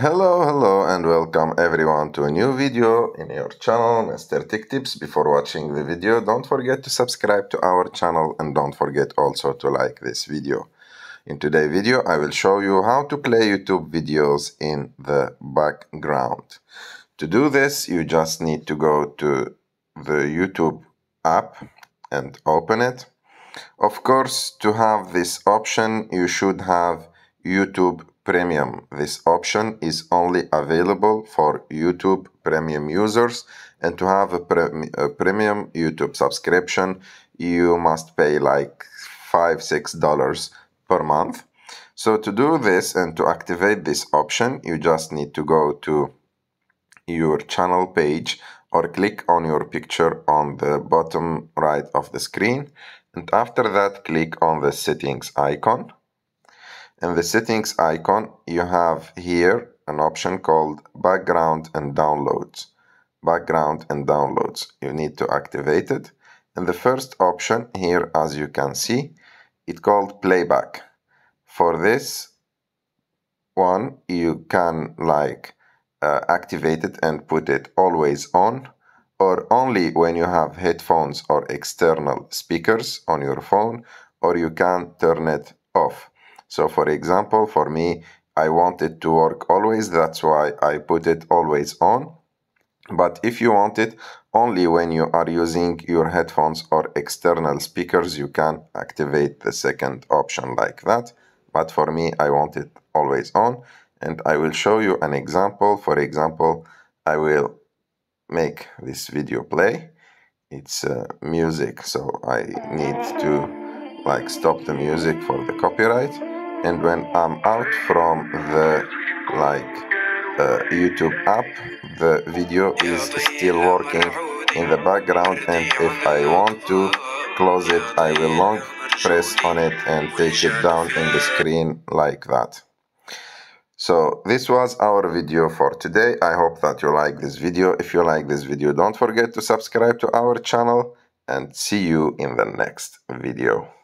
Hello, hello, and welcome everyone to a new video in your channel, Mr. Tech Tips. Before watching the video, don't forget to subscribe to our channel and don't forget also to like this video. In today's video, I will show you how to play YouTube videos in the background. To do this, you just need to go to the YouTube app and open it. Of course, to have this option, you should have YouTube Premium. This option is only available for YouTube Premium users and to have a, pre a premium YouTube subscription you must pay like 5 6 dollars per month. So to do this and to activate this option you just need to go to your channel page or click on your picture on the bottom right of the screen and after that click on the settings icon in the settings icon, you have here an option called background and downloads. Background and downloads. You need to activate it. And the first option here, as you can see, it called playback. For this one, you can like uh, activate it and put it always on or only when you have headphones or external speakers on your phone or you can turn it off. So for example, for me, I want it to work always. That's why I put it always on. But if you want it only when you are using your headphones or external speakers, you can activate the second option like that. But for me, I want it always on. And I will show you an example. For example, I will make this video play. It's uh, music, so I need to like stop the music for the copyright and when I'm out from the like uh, YouTube app the video is still working in the background and if I want to close it I will long press on it and take it down in the screen like that. So this was our video for today. I hope that you like this video. If you like this video, don't forget to subscribe to our channel and see you in the next video.